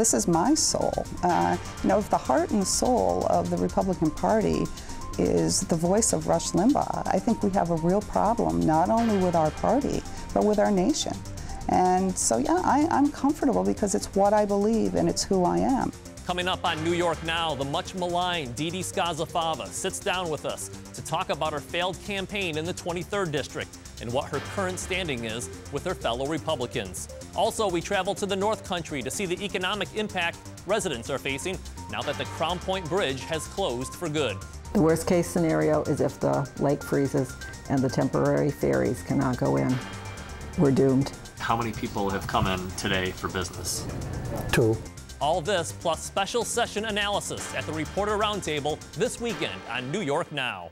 This is my soul. Uh, you know, if the heart and soul of the Republican Party is the voice of Rush Limbaugh, I think we have a real problem, not only with our party, but with our nation. And so, yeah, I, I'm comfortable because it's what I believe and it's who I am. Coming up on New York Now, the much maligned Dede Scozzafava sits down with us to talk about her failed campaign in the 23rd District and what her current standing is with her fellow Republicans. Also, we travel to the North Country to see the economic impact residents are facing now that the Crown Point Bridge has closed for good. The worst case scenario is if the lake freezes and the temporary ferries cannot go in. We're doomed. How many people have come in today for business? Two. All this plus special session analysis at the Reporter Roundtable this weekend on New York Now.